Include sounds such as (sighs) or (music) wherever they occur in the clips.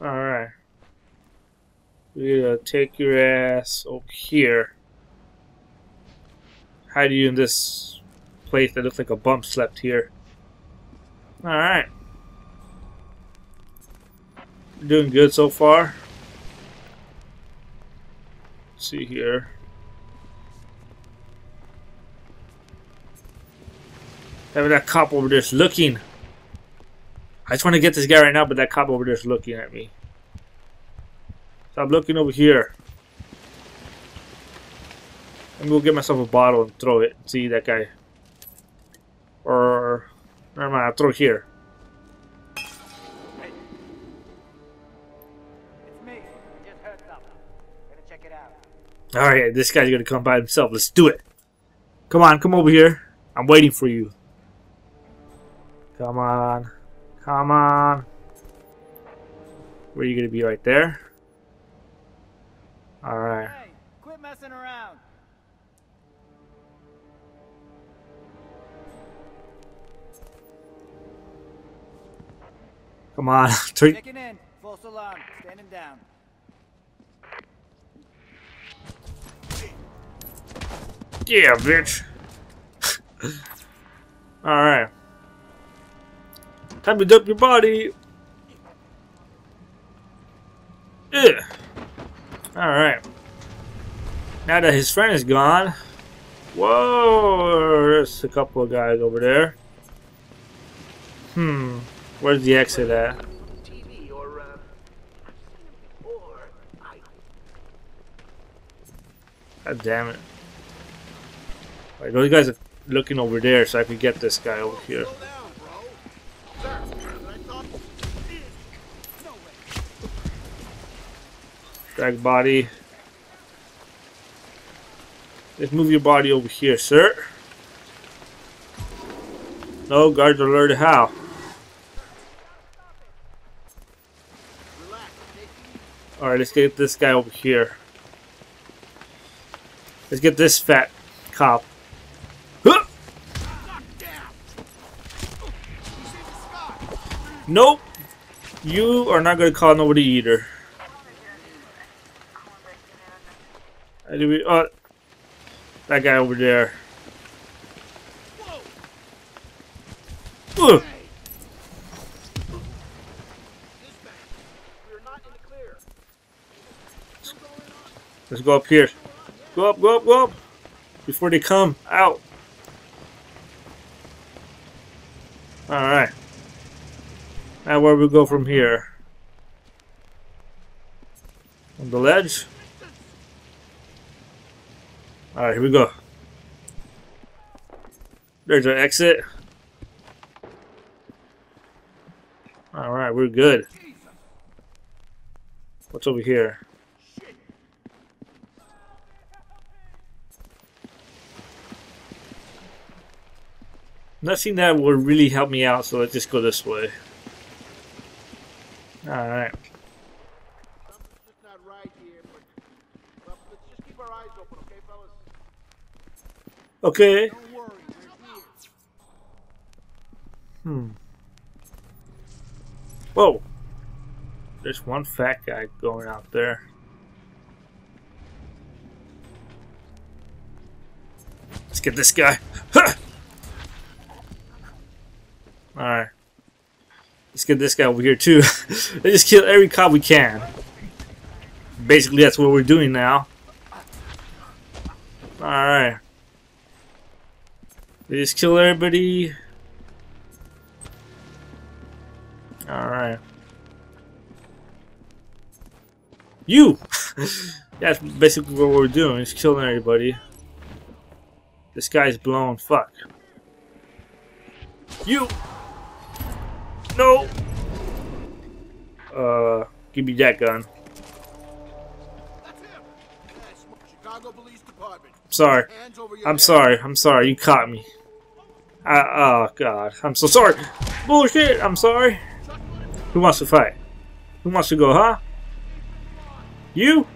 Alright. We're gonna take your ass over here. Hide you in this place that looks like a bump slept here. Alright. Doing good so far. Let's see here. Having that cop over there's looking. I just want to get this guy right now, but that cop over there's looking at me. Stop looking over here. I'm gonna get myself a bottle and throw it. See that guy. Or never mind, I'll throw it here. Alright, this guy's gonna come by himself. Let's do it. Come on, come over here. I'm waiting for you. Come on. Come on. Where are you gonna be right there? Alright. Hey, quit messing around. Come on. (laughs) Checking in. False alarm. Standing down. Yeah, bitch. (laughs) Alright. Time to dump your body. Yeah. Alright. Now that his friend is gone. Whoa! There's a couple of guys over there. Hmm. Where's the exit at? God damn it. Right, those guys are looking over there, so I could get this guy over here. Drag body. Let's move your body over here, sir. No, guards learning how. Alright, let's get this guy over here. Let's get this fat cop. Nope. You are not gonna call nobody either. We oh that guy over there. Ugh. Let's go up here. Go up, go up, go up. Before they come out. Alright. Now where we go from here? On the ledge? Alright, here we go. There's our exit. Alright, we're good. What's over here? Nothing that would really help me out, so let's just go this way. Alright. Something's just not right here, but well, let's just keep our eyes open, okay, fellas? Okay. Hmm. Whoa. There's one fat guy going out there. Let's get this guy. (laughs) Alright. Let's get this guy over here too. (laughs) Let's just kill every cop we can. Basically, that's what we're doing now. Alright. They just kill everybody. Alright. You! (laughs) That's basically what we're doing, is killing everybody. This guy's blown. Fuck. You! No! Uh, give me that gun. Sorry. I'm sorry. I'm sorry. You caught me. I, oh, God. I'm so sorry. Bullshit. I'm sorry. Who wants to fight? Who wants to go, huh? You?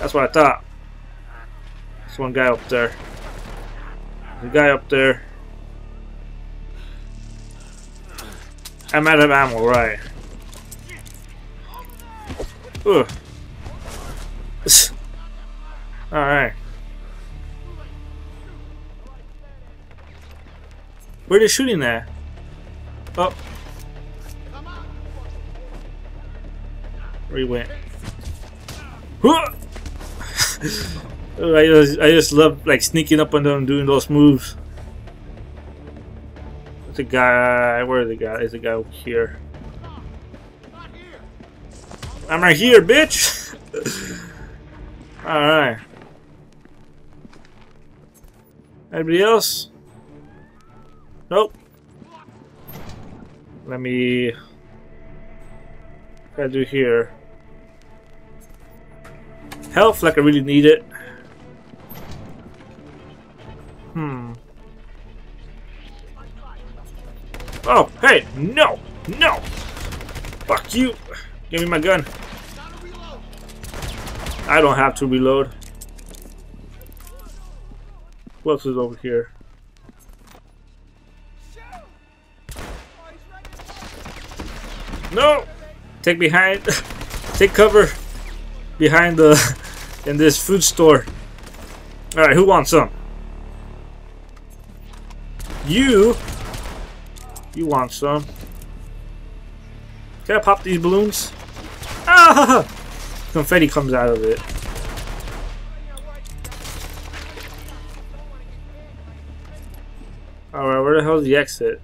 That's what I thought. There's one guy up there. The guy up there. I'm out of ammo, right. Ugh. (laughs) Alright. Where are they shooting at? Oh. Where he went? (laughs) I just, I just love like sneaking up on them doing those moves. There's a guy. Where is the guy? Is the guy here? I'm right here, bitch. (laughs) All Anybody else? Nope. Let me. What I do here? Health, like I really need it. Hmm. Oh, hey, no, no. Fuck you. Give me my gun. I don't have to reload. Who else is over here? No! Take behind. (laughs) Take cover behind the (laughs) in this food store. All right, who wants some? You. You want some? Can I pop these balloons? Ah! (laughs) Confetti comes out of it. Where the hell is the exit?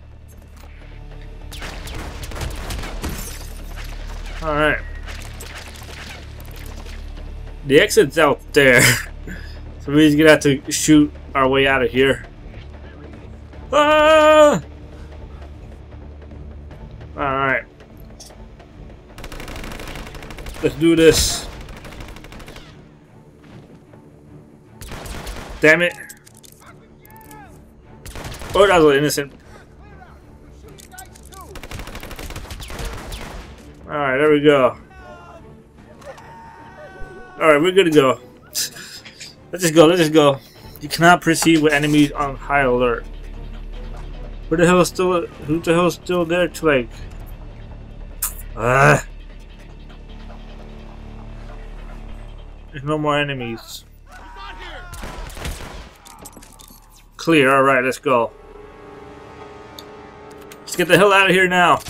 Alright. The exit's out there. (laughs) so we're just gonna have to shoot our way out of here. Ah! Alright. Let's do this. Damn it. Oh, that was innocent. Alright, there we go. Alright, we're good to go. Let's just go, let's just go. You cannot proceed with enemies on high alert. Where the hell is still who the hell is still there to like Ah There's no more enemies. Clear, alright, let's go. Let's get the hell out of here now.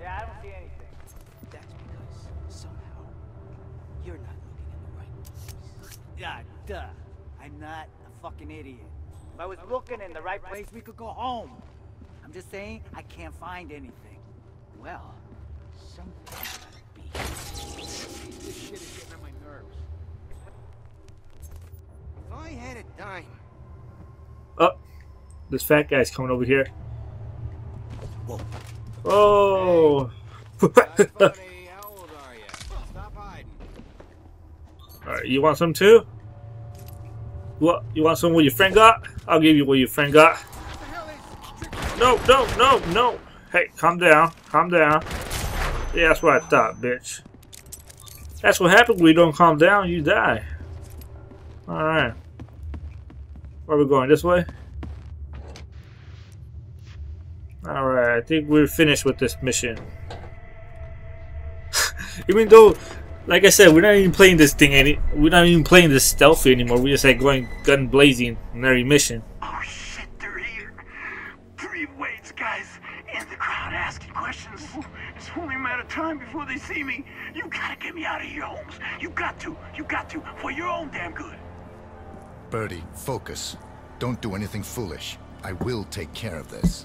Yeah, I don't see anything. That's because somehow you're not looking in the right place. Yeah, duh. I'm not a fucking idiot. If I was looking in the right place, we could go home. I'm just saying, I can't find anything. Well, something gotta be. This shit is getting on my nerves. If I had a dime, Oh, this fat guy's coming over here. Whoa. Oh. Buddy, how old are you? Stop hiding. Alright, you want some too? What? You want some what your friend got? I'll give you what your friend got. No, no, no, no. Hey, calm down. Calm down. Yeah, that's what I thought, bitch. That's what happens when you don't calm down, you die. Alright. Where are we going? This way? Alright, I think we're finished with this mission. (laughs) Even though, like I said, we're not even playing this thing any. We're not even playing this stealthy anymore. We're just like going gun blazing in every mission. Oh shit, they're here. Three Wade's, guys, in the crowd asking questions. It's only a matter of time before they see me. You gotta get me out of here, Holmes. You got to. You got to. For your own damn good. Birdie, focus. Don't do anything foolish. I will take care of this.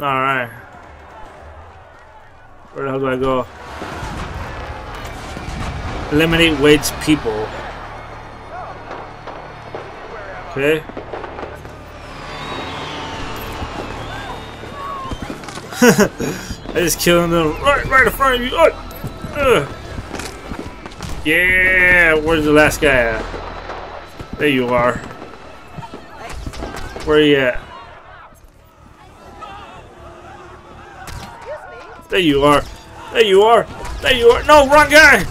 Alright. Where the hell do I go? Eliminate Wade's people. Okay. (laughs) I just killed them right, right in front of you. Oh! Yeah, where's the last guy at? There you are. Where you at? There you are. There you are. There you are. No, wrong guy.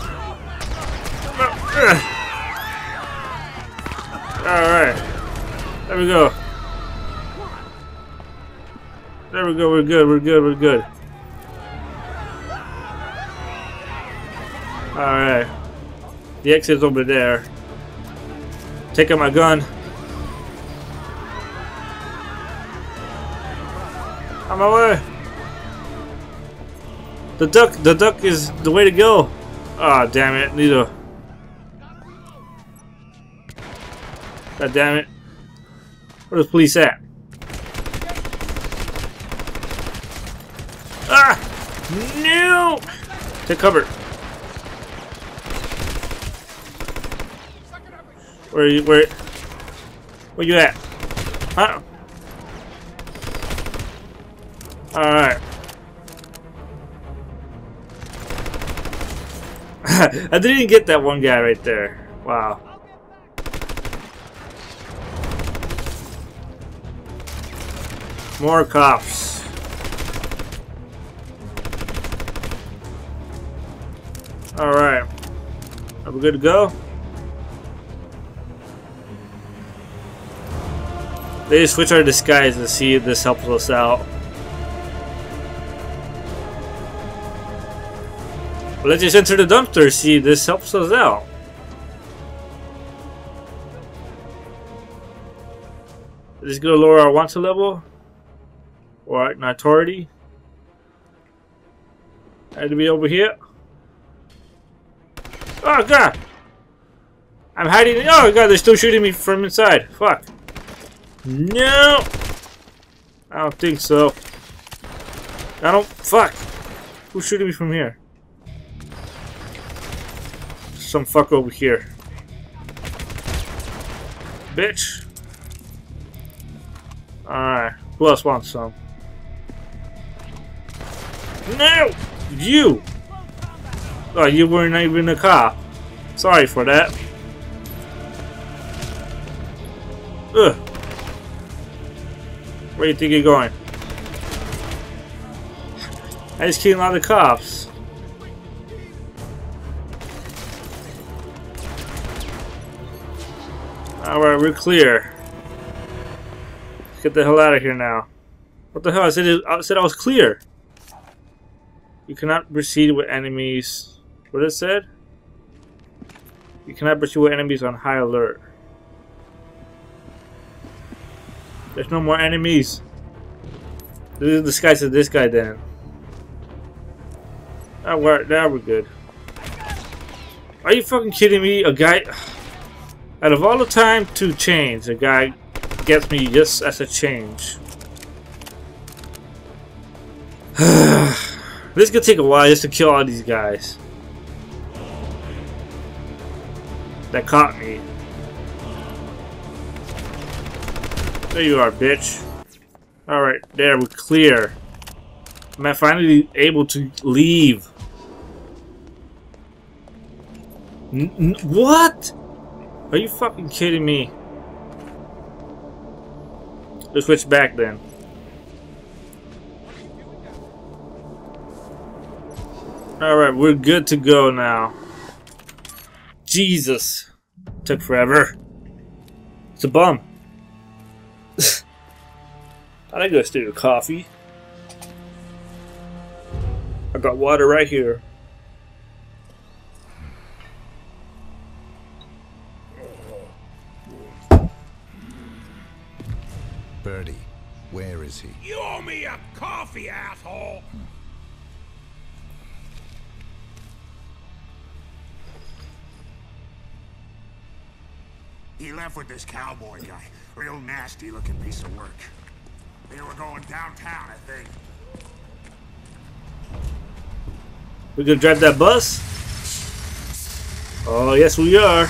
Alright. There we go. There we go. We're good. We're good. We're good. Alright. The exit's over there. Take out my gun. On my way. The duck, the duck is the way to go. Ah, oh, damn it, need a. God damn it. Where's the police at? Ah! No! Take cover. Where you? Where? Where you at? Huh? All right. (laughs) I didn't get that one guy right there. Wow. More cops. Alright. Are we good to go? They switch our disguise and see if this helps us out. let's just enter the dumpster, see if this helps us out. Is this gonna lower our wanted level? Or notoriety? Had to be over here. Oh god! I'm hiding. Oh god, they're still shooting me from inside. Fuck. No! I don't think so. I don't. Fuck! Who's shooting me from here? Some fuck over here. Bitch! Alright. Who else wants some? No! You! Oh, you weren't even a cop. Sorry for that. Ugh. Where do you think you're going? I just killed a lot of cops. Alright, we're clear. Let's get the hell out of here now. What the hell? I said, it, I said I was clear. You cannot proceed with enemies. What it said? You cannot proceed with enemies on high alert. There's no more enemies. This is the to this guy then. That we're, now we're good. Are you fucking kidding me? A guy... (sighs) Out of all the time to change, a guy gets me just as a change. (sighs) this could take a while just to kill all these guys. That caught me. There you are, bitch. Alright, there, we're clear. Am I'm finally able to leave. N what? Are you fucking kidding me? Let's switch back then. Alright, we're good to go now. Jesus. Took forever. It's a bum. I think I still a coffee. I got water right here. Birdie, where is he? You owe me a coffee, asshole! He left with this cowboy guy. Real nasty looking piece of work. They were going downtown, I think. We gonna drive that bus? Oh, yes we are.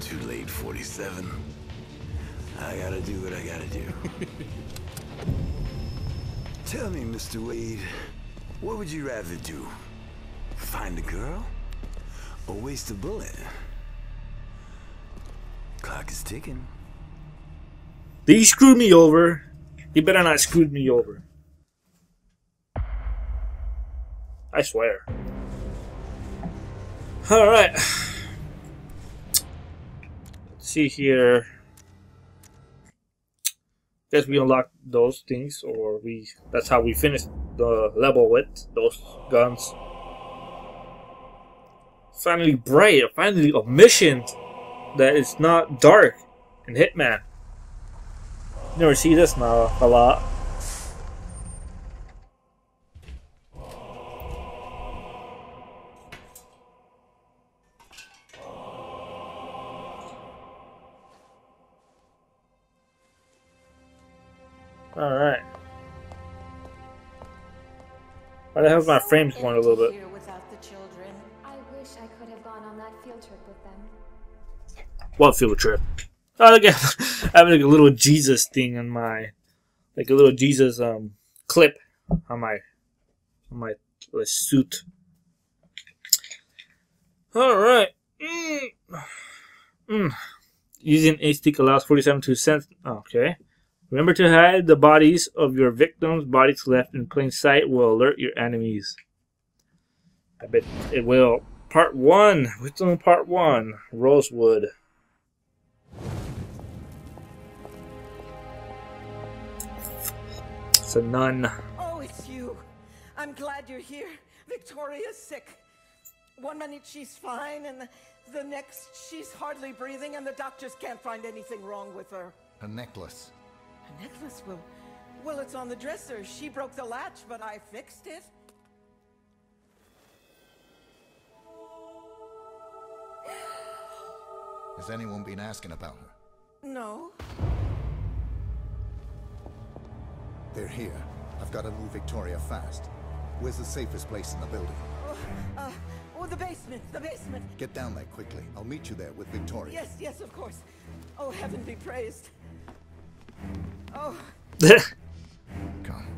Too late, 47. I gotta do what I gotta do. (laughs) Tell me, Mr. Wade, what would you rather do? Find a girl? Or waste a bullet? Clock is ticking. He screwed me over. He better not screw me over. I swear. Alright. Let's see here. Guess we unlock those things, or we that's how we finish the level with those guns. Finally bright, finally a mission that is not dark in Hitman. You never see this now a lot. Alright. Why the hell's my frames going a little bit? I wish I could have gone on that field trip with them. What field trip? Oh, look I (laughs) have like a little Jesus thing on my, like a little Jesus um clip on my, on my suit. All right. Mm. Mm. Using HT allows 47 to sense. Okay. Remember to hide the bodies of your victims. Bodies left in plain sight will alert your enemies. I bet it will. Part 1. What's on part 1? Rosewood. It's a nun. Oh, it's you. I'm glad you're here. Victoria's sick. One minute she's fine, and the, the next she's hardly breathing, and the doctors can't find anything wrong with her. A necklace. A necklace will. Well, it's on the dresser. She broke the latch, but I fixed it. Has anyone been asking about her? No. They're here. I've got to move Victoria fast. Where's the safest place in the building? Oh, uh, oh, the basement, the basement. Get down there quickly. I'll meet you there with Victoria. Yes, yes, of course. Oh, heaven be praised. Oh, (laughs) Come.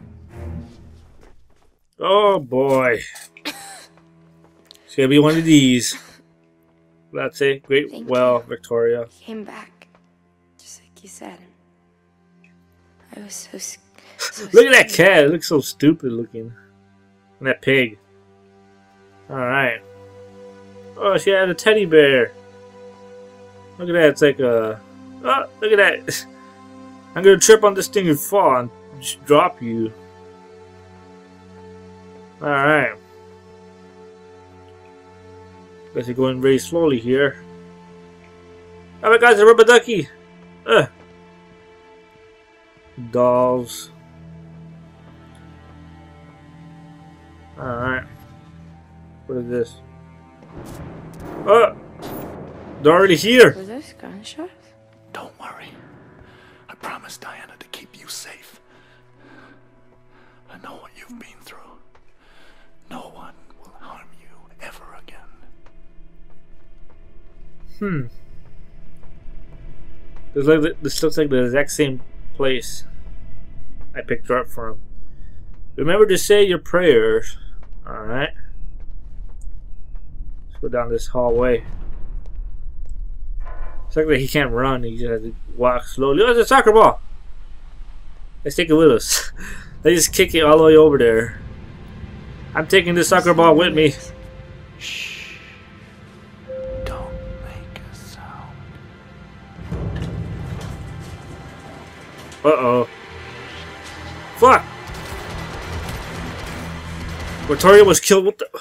oh boy. It's gonna be one of these. That's it. Great. Thank well, you. Victoria. Came back, just like you said. I was so. s- so (laughs) Look at that cat. It looks so stupid looking. And that pig. Alright. Oh, she had a teddy bear. Look at that. It's like a. Oh, look at that. (laughs) I'm gonna trip on this thing and fall and just drop you. Alright. Guess you're going very slowly here. Oh my god, it's a rubber ducky! Ugh. Dolls. Alright. What is this? Oh! They're already here! Were those gunshots? Don't worry. I promised Diana to keep you safe. I know what you've been through. No one will harm you ever again. Hmm. This, like the, this looks like the exact same place I picked her up from. Remember to say your prayers. Alright. Let's go down this hallway. It's like that he can't run, he just has to walk slowly. Oh, it's a soccer ball! Let's take it with us. (laughs) Let's just kick it all the way over there. I'm taking this soccer ball with me. Shh. Don't make a sound. Uh oh. Victoria was killed. What the? (sighs)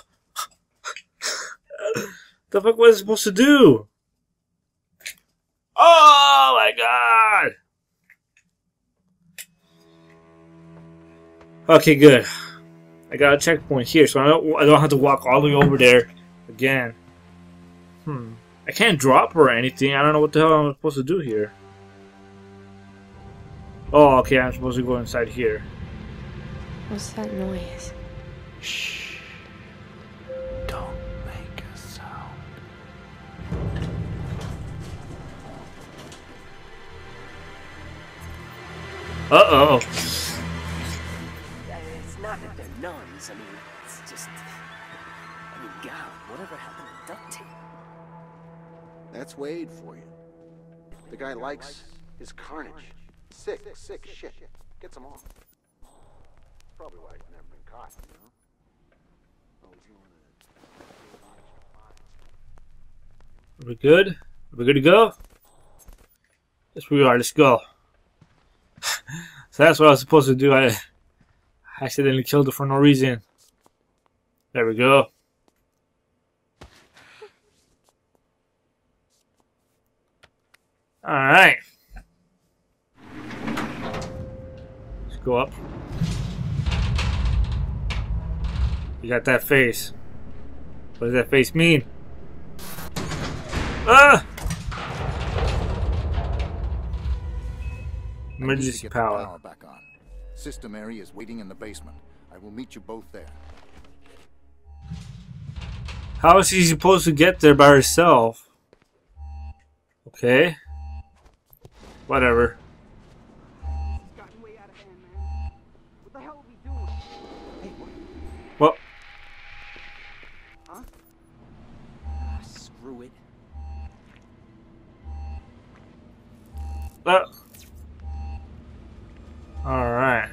the fuck was I supposed to do? Oh my god! Okay, good. I got a checkpoint here, so I don't, I don't have to walk all the way over there again. Hmm. I can't drop or anything. I don't know what the hell I'm supposed to do here. Oh, okay, I'm supposed to go inside here. What's that noise? Shh. Don't make a sound. Uh-oh. It's not that they're nuns. I mean, it's just. I mean, God, whatever happened to duct tape? That's Wade for you. The guy likes his carnage. Sick, sick shit. Gets him off. Probably why he's never been caught, you know? Are we good? Are we good to go? Yes, we are. Let's go. (laughs) so that's what I was supposed to do. I accidentally killed it for no reason. There we go. Alright. Let's go up. You got that face. What does that face mean? Ah! Emergency power. power back on. Sister Mary is waiting in the basement. I will meet you both there. How is she supposed to get there by herself? Okay. Whatever. Uh, Alright.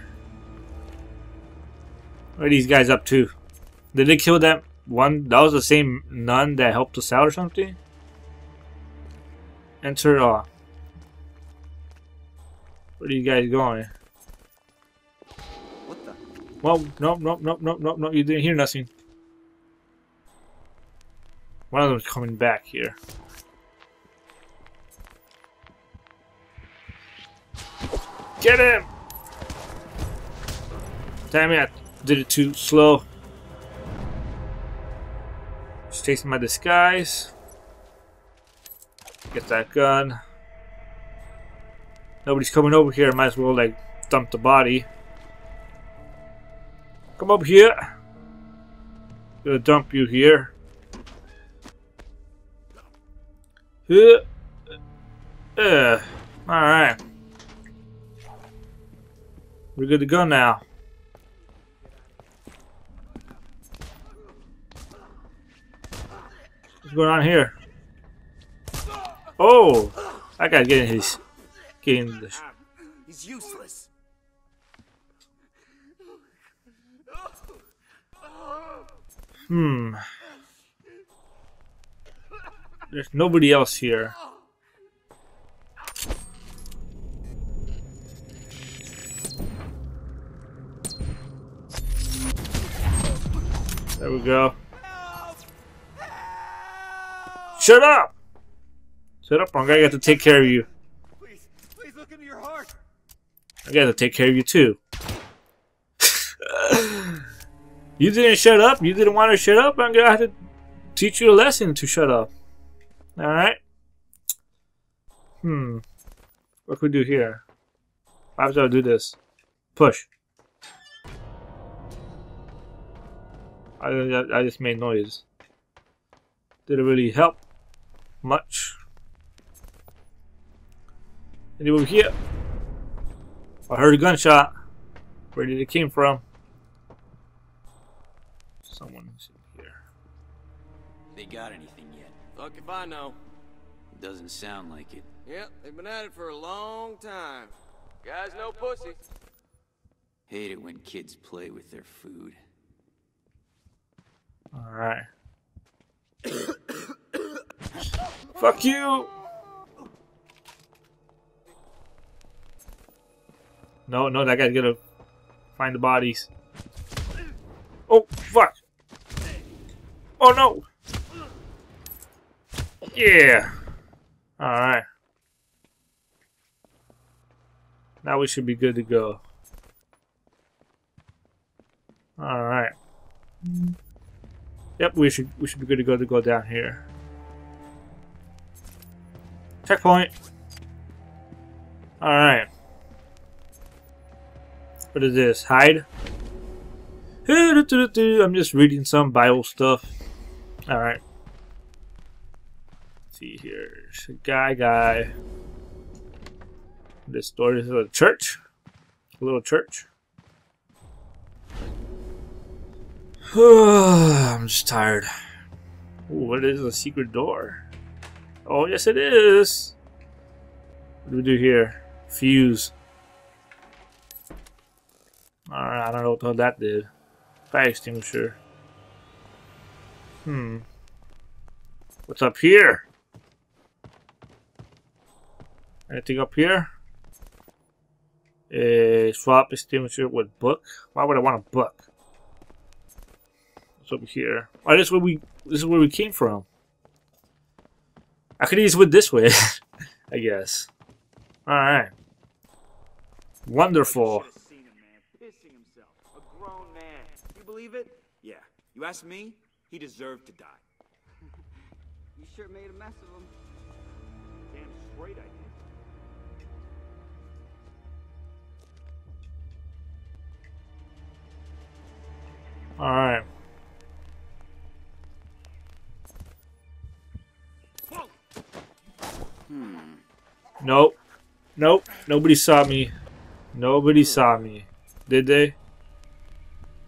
What are these guys up to? Did they kill that one? That was the same nun that helped us out or something? Enter, uh. Where are you guys going? What the? Well, nope, nope, nope, nope, nope, nope. You didn't hear nothing. One of them's coming back here. Get him! Damn it, did it too slow. Just chasing my disguise. Get that gun. Nobody's coming over here. Might as well like dump the body. Come up here. Gonna dump you here. Here. Uh, Alright. We're good to go now. What's going on here? Oh! That guy's getting his... Getting the... He's useless. Hmm. There's nobody else here. There we go. Shut up! Shut up, Punk. I got to have to take care of you. Please, please look into your heart. I got to take care of you too. (sighs) you didn't shut up. You didn't want to shut up. I'm gonna have to teach you a lesson to shut up. All right. Hmm. What can we do here? I do this? Push. I, I, I just made noise. Did it really help much? Any over here? I heard a gunshot. Where did it came from? Someone's in here. They got anything yet? Fuck if I know. Doesn't sound like it. Yep, they've been at it for a long time. Guys, no pussy. Hate it when kids play with their food. Alright. Fuck you! No, no, that guy's gonna find the bodies. Oh, fuck! Oh no! Yeah! Alright. Now we should be good to go. Alright. Yep, we should we should be good to go to go down here. Checkpoint. All right. What is this? Hide. I'm just reading some Bible stuff. All right. See here, guy, guy. This door is a church, a little church. I'm just tired. Ooh, what is a secret door? Oh, yes, it is. What do we do here? Fuse. Alright, I don't know what that did. Fire extinguisher. Hmm. What's up here? Anything up here? A swap extinguisher with book. Why would I want a book? What's over here? Oh, this is where we. This is where we came from. I could use it this way, (laughs) I guess. All right. Wonderful. Seen him, man. Pissing himself. A grown man. You believe it? Yeah. You ask me, he deserved to die. (laughs) You sure made a mess of him. Damn straight I did. All right. Nope. Nope. Nobody saw me. Nobody hmm. saw me. Did they?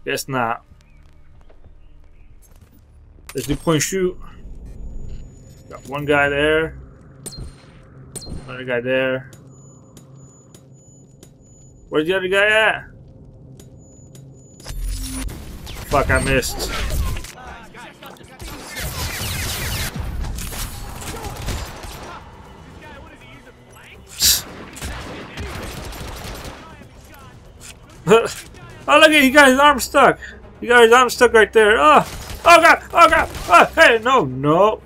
Guess not. Let's do point shoot. Got one guy there. Another guy there. Where's the other guy at? Fuck, I missed. (laughs) oh, look at he got his arm stuck. He got his arm stuck right there. Oh, oh god, oh god. Oh, hey, no, no.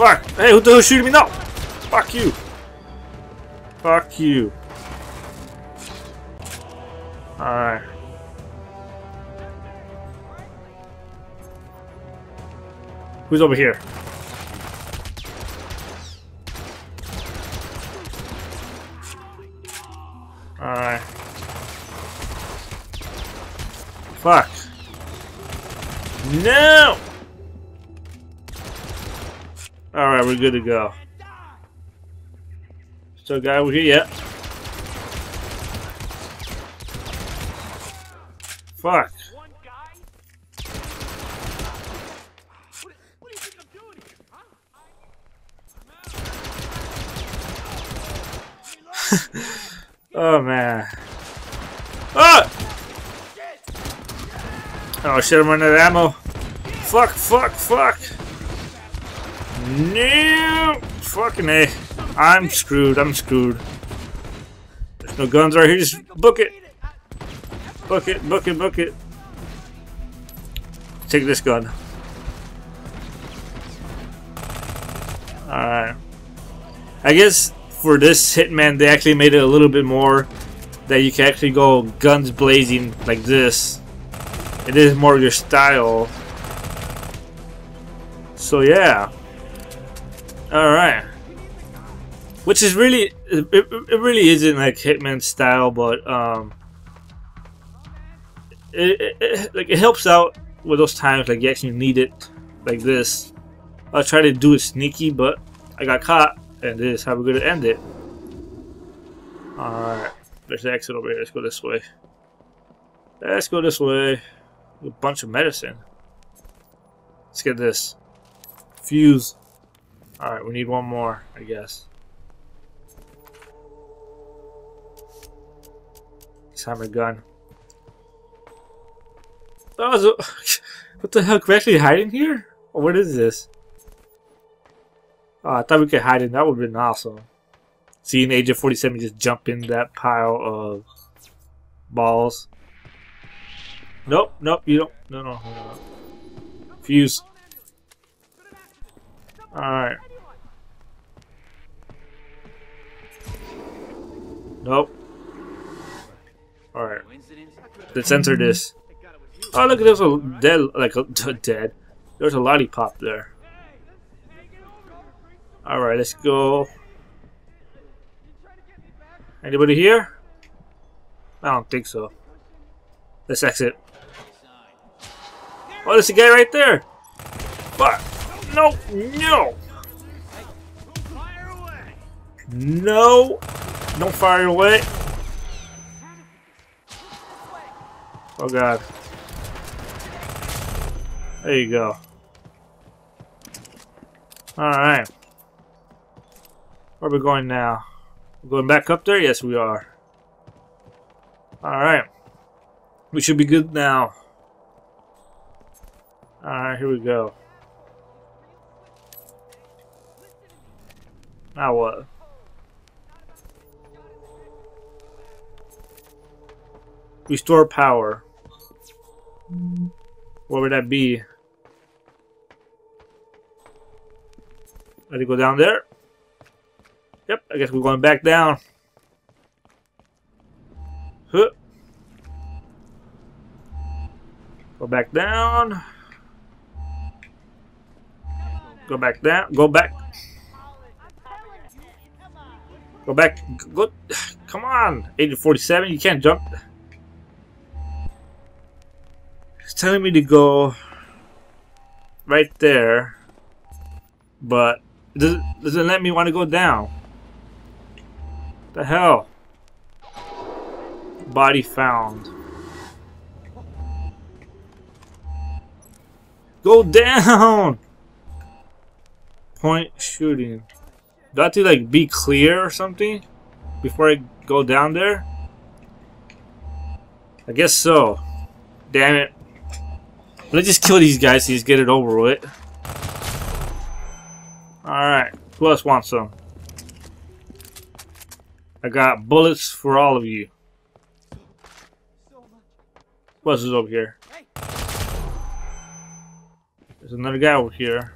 Fuck. Hey, who the shooting me? No. Fuck you. Fuck you. Alright. Who's over here? Fuck. No! Alright, we're good to go. Still guy over here? Yeah. Fuck. (laughs) oh man. Ah! Oh shit, I'm running out of ammo. Fuck, fuck, fuck. No! Fucking A. I'm screwed, I'm screwed. There's no guns right here, just book it. Book it, book it, book it. Take this gun. Alright. I guess for this Hitman, they actually made it a little bit more that you can actually go guns blazing like this. It is more your style. So yeah. Alright. Which is really, it, it really isn't like Hitman style, but um, it, it, it, like it helps out with those times like you actually need it like this. I tried to do it sneaky, but I got caught, and this is how we're gonna end it. Alright, there's the exit over here. Let's go this way. Let's go this way. A bunch of medicine. Let's get this. Fuse. Alright, we need one more, I guess. Let's hammer gun. Oh, (laughs) what the hell? Can we actually hide in here? Or what is this? Oh, I thought we could hide in. That would have been awesome. Seeing Agent 47 just jump in that pile of balls. Nope, nope, you don't. No, no. Fuse. Alright. Nope. Alright. Let's enter this. Oh, look, there's a dead, like a (laughs) dead. There's a lollipop there. Alright, let's go. Anybody here? I don't think so. Let's exit. Oh, there's a guy right there. But No, no. No. Don't fire away. Oh god. There you go. Alright. Where are we going now? We're going back up there? Yes, we are. Alright. We should be good now. Alright, here we go. Now what? Restore power. What would that be? Let it go down there. Yep, I guess we're going back down. Huh. Go back down. Go back down. Go back. Go back. Go. Come on. 847. You can't jump. It's telling me to go right there. But doesn't, doesn't let me want to go down. The hell? Body found. Go down! Point shooting. Do I have to like be clear or something before I go down there? I guess so. Damn it. Let's just kill these guys so just get it over with. Alright. Who else wants some? I got bullets for all of you. What else is over here? There's another guy over here.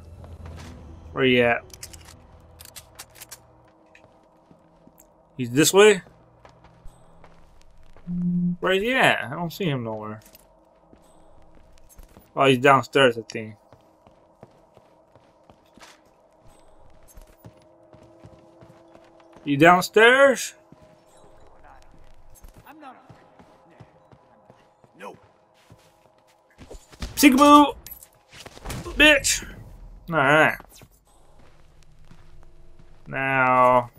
Where you at? He's this way? Where is he at? I don't see him nowhere. Oh, he's downstairs, I think. You downstairs? I'm not. No. Peekaboo! Bitch! Alright. Now,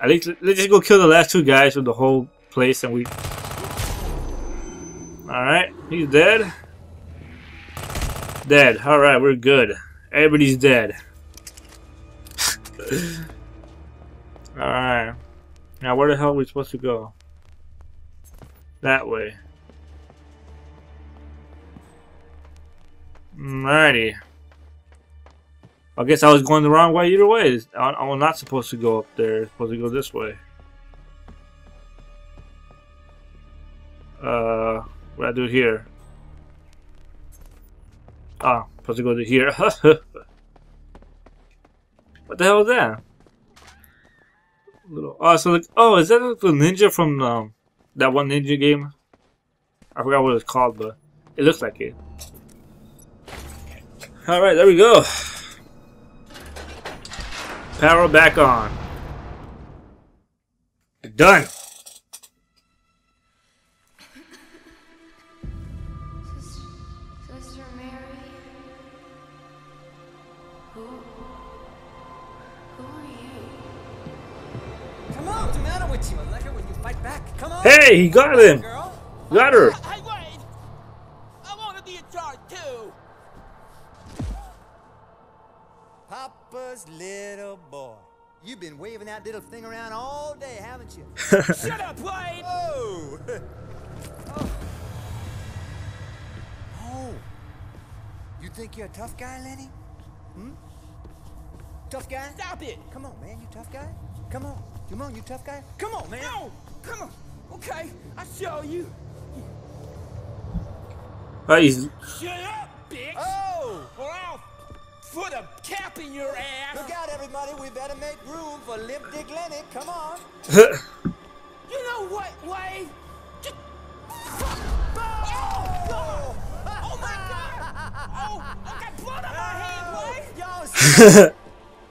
at least let's just go kill the last two guys with the whole place and we... Alright, he's dead. Dead. Alright, we're good. Everybody's dead. (laughs) Alright. Now where the hell are we supposed to go? That way. Alrighty. I guess I was going the wrong way either way. I, I was not supposed to go up there. supposed to go this way. Uh, what I do here? Ah, supposed to go to here. (laughs) what the hell is that? Little. Oh, so like, oh, is that the ninja from um, that one ninja game? I forgot what it's called, but it looks like it. All right, there we go. Power back on. Done. Sister Mary? Who? Who are you? Come on, what's the matter with you? I like it when you fight back. Come on. Hey, he got him. Girl. Got her. Waving thing around all day, haven't you? (laughs) Shut up, Wade! Oh! (laughs) oh. Oh. You think you're a tough guy, Lenny? Hmm? Tough guy? Stop it! Come on, man, you tough guy? Come on. Come on, you tough guy? Come on, man. No! Come on! Okay, I'll show you. Oh, he's Shut up, bitch! Oh! Or I'll put a cap in your ass! Look out, everybody. We better make room for Limp Dick Lenny. Come on. (laughs) You know what, Wade? Just... Oh, God! Oh, my God! Oh, I got blood on my hand, Wade! Yo,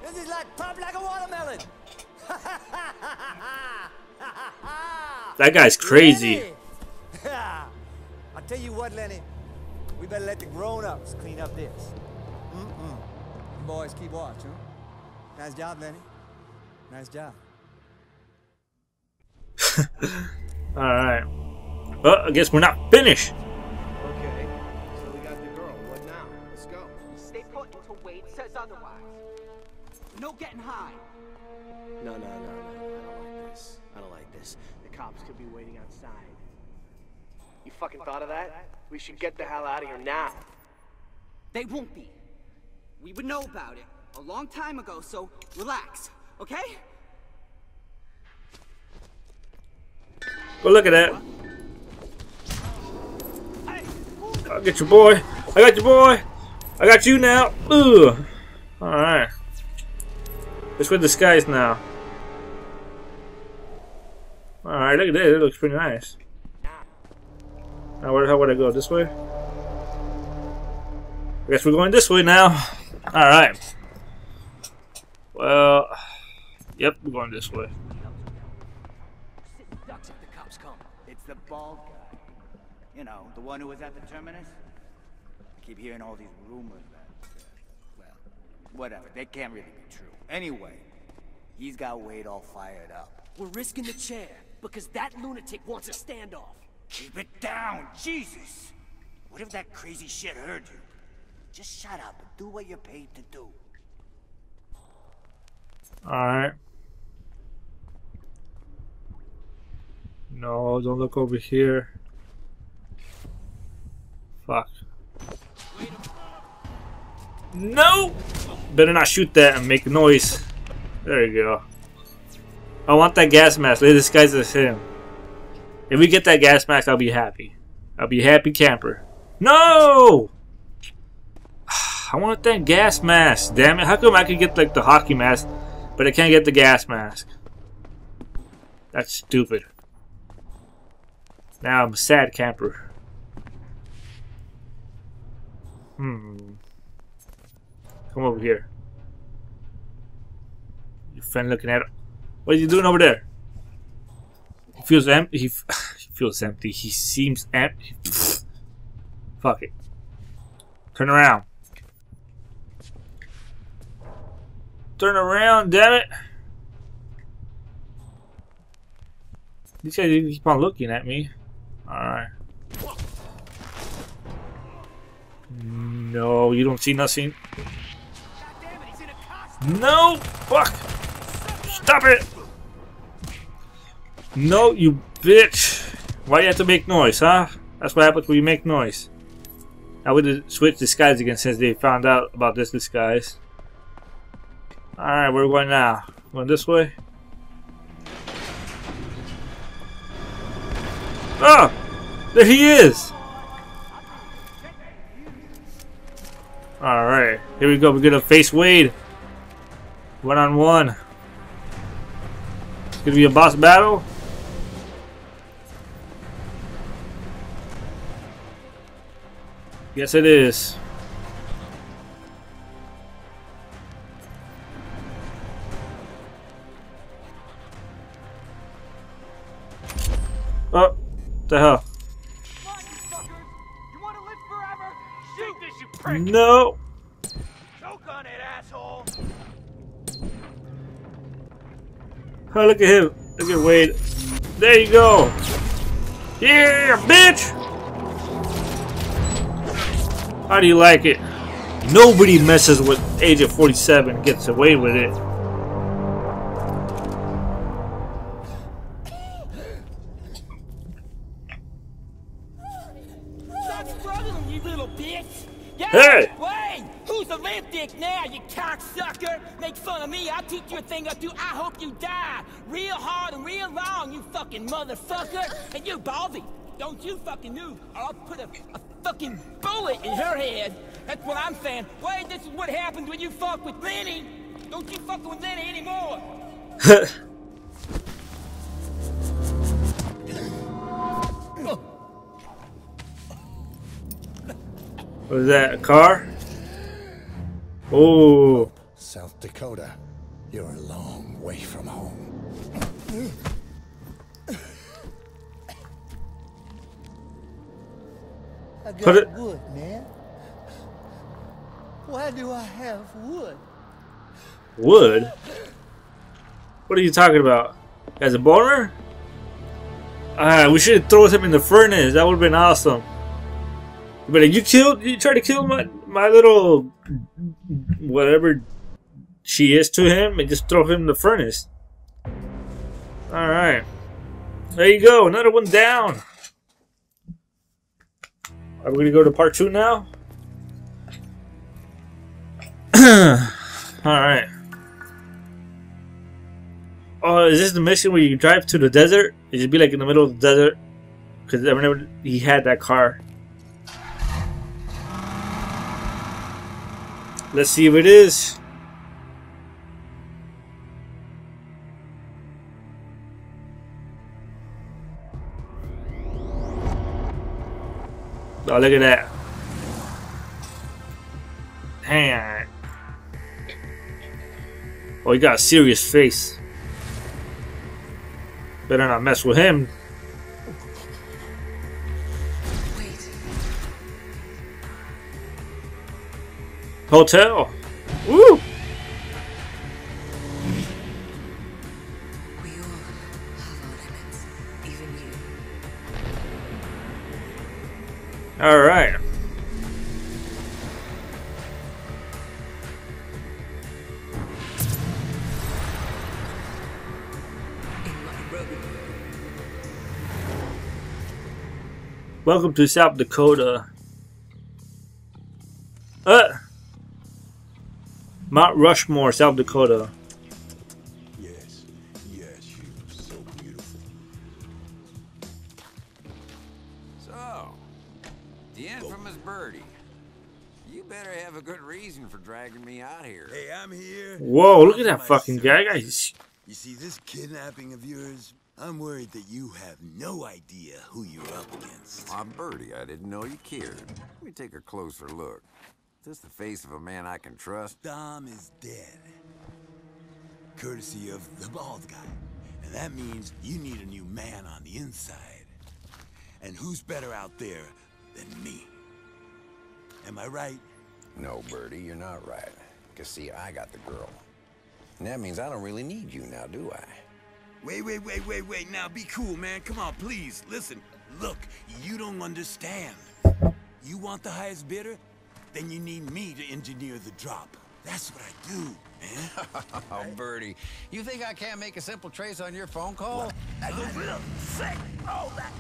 this is like pop like a watermelon. (laughs) that guy's crazy. (laughs) I'll tell you what, Lenny. We better let the grown-ups clean up this. Mm-mm. You boys keep watch, huh? Nice job, Lenny. Nice job. (laughs) All right. Well, I guess we're not finished. Okay, so we got the girl. What now? Let's go. Stay put until Wade says otherwise. No getting high. No, no, no, no. I don't like this. I don't like this. The cops could be waiting outside. You fucking thought of that? We should get the hell out of here now. They won't be. We would know about it a long time ago, so relax. okay? Well, look at that. I'll get your boy. I got your boy. I got you now. Ugh. Alright. Let's go disguise now. Alright, look at this. It looks pretty nice. Now, where, how would I go? This way? I guess we're going this way now. Alright. Well, yep, we're going this way. The cops come. It's the bald guy. You know, the one who was at the terminus. I keep hearing all these rumors that, uh, well, whatever. They can't really be true. Anyway, he's got Wade all fired up. We're risking the chair because that lunatic wants a standoff. Keep it down, Jesus! What if that crazy shit heard you? Just shut up and do what you're paid to do. Alright. No, don't look over here. Fuck. No! Better not shoot that and make noise. There you go. I want that gas mask. Disguise as him. If we get that gas mask, I'll be happy. I'll be happy camper. No! I want that gas mask. Damn it. How come I can get like the hockey mask, but I can't get the gas mask? That's stupid. Now I'm a sad camper. Hmm. Come over here. Your friend looking at What are you doing over there? He feels empty. He, (sighs) he feels empty. He seems empty. (sighs) Fuck it. Turn around. Turn around, damn it. These guys keep on looking at me. Alright. No, you don't see nothing. No! Fuck! Stop it! No, you bitch! Why you have to make noise, huh? That's what happens when you make noise. I would switch disguise again since they found out about this disguise. Alright, where are we going now? Going this way? Oh! There he is! Alright, here we go. We're gonna face Wade. One on one. It's gonna be a boss battle. Yes, it is. The hell? No. Oh, look at him. Look at Wade. There you go. Yeah, bitch. How do you like it? Nobody messes with Agent 47 gets away with it. You little bitch. Yeah? Hey! Wait! Who's the limp dick now, you cocksucker? Make fun of me, I'll teach you a thing or two. I hope you die. Real hard and real long, you fucking motherfucker. And you, Baldy, don't you fucking move, or I'll put a, a fucking bullet in her head. That's what I'm saying. Wait, this is what happens when you fuck with Lenny. Don't you fuck with Lenny anymore. (laughs) What is that? A car? Oh. South Dakota, you're a long way from home. I Put got it- wood, man. Why do I have wood? Wood? What are you talking about? As a boner? Ah, we should have thrown him in the furnace. That would have been awesome. But you killed, you tried to kill my my little whatever she is to him, and just throw him in the furnace. All right, there you go, another one down. Are we gonna go to part two now? (clears throat) All right. Oh, is this the mission where you drive to the desert? It should be like in the middle of the desert. Because I remember he had that car. Let's see if it is. Oh, look at that. Hang. Oh, he got a serious face. Better not mess with him. Hotel. Woo! All right. Welcome to South Dakota. Uh, Mount Rushmore, South Dakota. Yes, yes, you're so beautiful. So, the infamous Birdie. You better have a good reason for dragging me out here. Hey, I'm here. Whoa, look at that fucking guy. Guys. You see, this kidnapping of yours, I'm worried that you have no idea who you're up against. I'm Birdie, I didn't know you cared. Let me take a closer look. Is this the face of a man I can trust? Dom is dead. Courtesy of the bald guy. And that means you need a new man on the inside. And who's better out there than me? Am I right? No, Birdie, you're not right. Because, see, I got the girl. And that means I don't really need you now, do I? Wait, wait, wait, wait, wait. Now be cool, man. Come on, please. Listen. Look, you don't understand. You want the highest bidder? Then you need me to engineer the drop. That's what I do, man. (laughs) oh, Birdie, you think I can't make a simple trace on your phone call? I go real sick. Oh, that.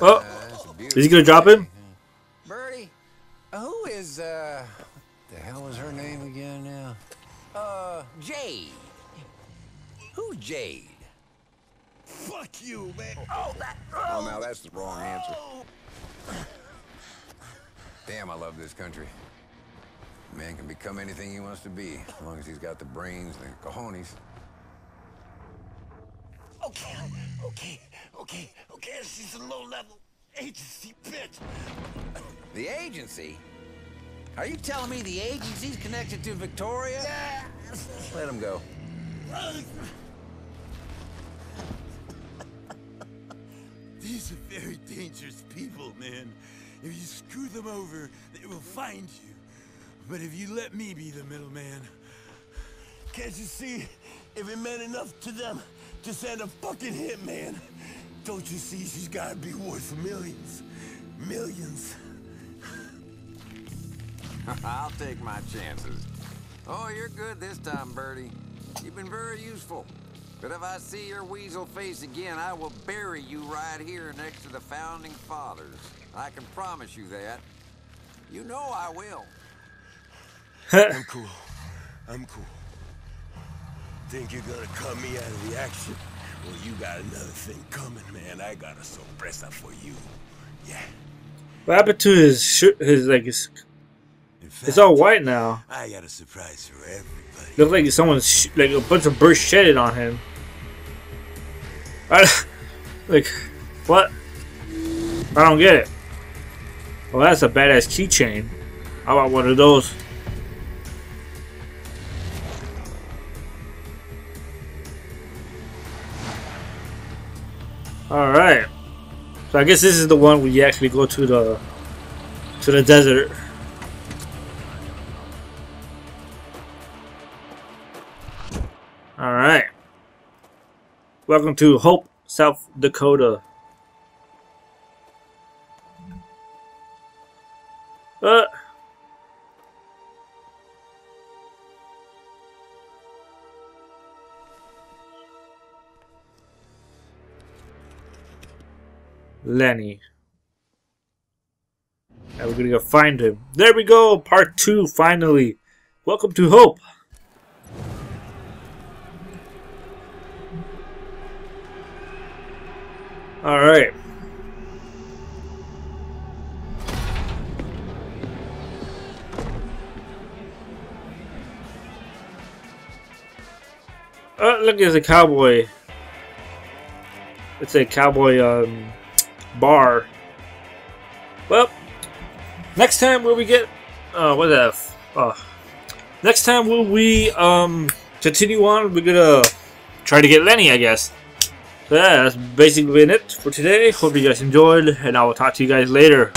Oh, is he gonna drop him? Birdie, who is, uh, the hell is her name again now? Uh, Jade. Who's Jade? Fuck you, man. Oh, that. Oh, now that's the wrong answer. Damn, I love this country. A man can become anything he wants to be, as long as he's got the brains and the cojones. Okay, okay, okay, okay. She's a low-level agency bitch. The agency? Are you telling me the agency's connected to Victoria? Yeah. Let him go. These are very dangerous people, man. If you screw them over, they will find you. But if you let me be the middleman... Can't you see? If it meant enough to them to send a fucking hitman, don't you see she's gotta be worth millions? Millions. (laughs) I'll take my chances. Oh, you're good this time, Birdie. You've been very useful. But if I see your weasel face again, I will bury you right here next to the Founding Fathers. I can promise you that. You know I will. (laughs) I'm cool. I'm cool. Think you're gonna cut me out of the action? Well, you got another thing coming, man. I got a sorpresa for you. Yeah. What happened to his shirt? His like his. It's all white now. I got a surprise for everybody. Looks like someone's sh like a bunch of birds shedded on him. I, (laughs) like, what? I don't get it. Well, that's a badass keychain. How about one of those? All right. So I guess this is the one where you actually go to the to the desert. All right. Welcome to Hope, South Dakota. Uh. Lenny. Now we're gonna go find him. There we go! Part 2, finally! Welcome to Hope! Alright. Oh, look, there's a cowboy. It's a cowboy um, bar. Well, next time will we get uh, what the f uh, next time will we um continue on? We're gonna try to get Lenny, I guess. So yeah, that's basically it for today. Hope you guys enjoyed, and I will talk to you guys later.